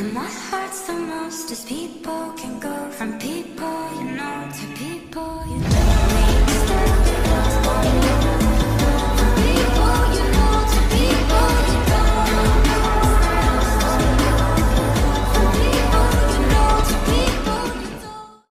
And what hurts the most is people can go from people